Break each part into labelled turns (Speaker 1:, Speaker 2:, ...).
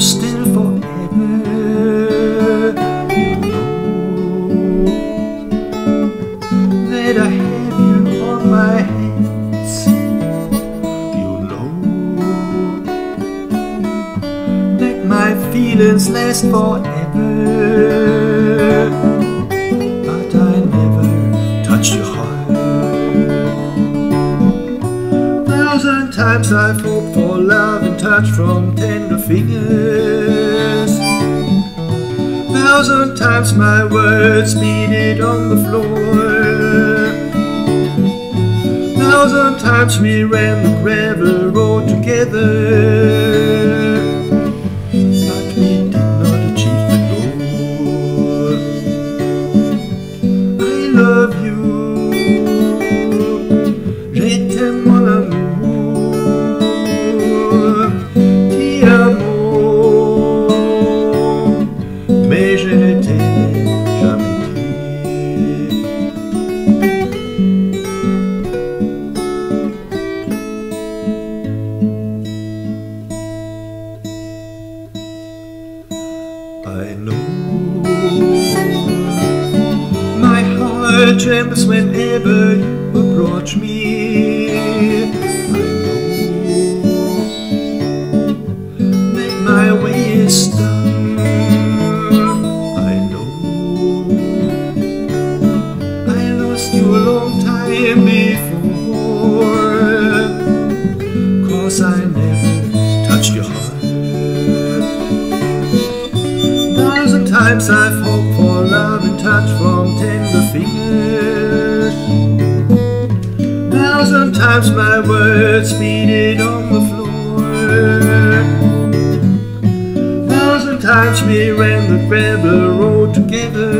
Speaker 1: still forever. You know that I have you on my hands. You know that my feelings last forever. But I never touched your heart. Thousand times I've hoped for love and touch from tender fingers. Thousand times my words beat it on the floor. Thousand times we ran the gravel road together. I know my heart trembles whenever you approach me. Times I've hoped for love and touch from tender fingers. Thousand times my words beat on the floor. Thousand times we ran the gravel road together.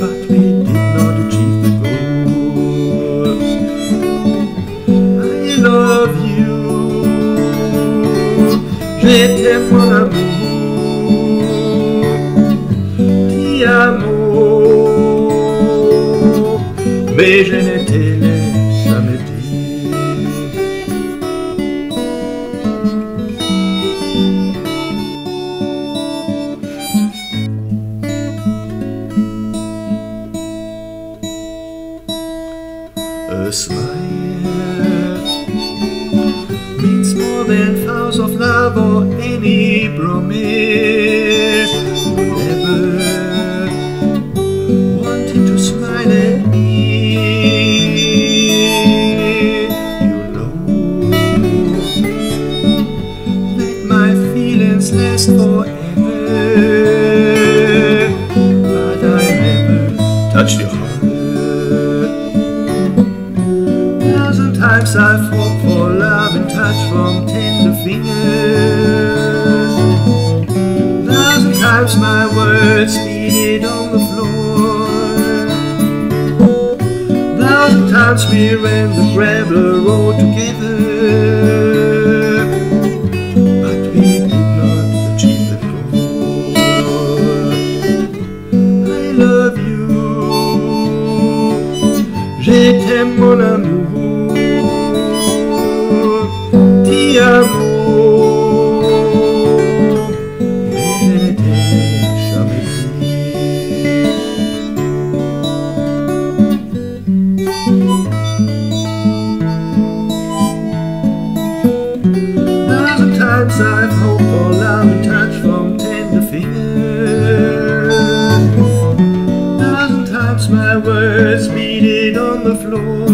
Speaker 1: But we did not achieve the goal. I love you. Je t'aime mon amour, mais je l'ai jamais dit. A smile means more than vows of love or any promise. Never feelings forever, but I never touched your heart. Thousand times I've hoped for love and touch from tender fingers. Thousand times my words beat on the floor. Thousand times we ran the gravel road together. je t'aime mon amour the floor.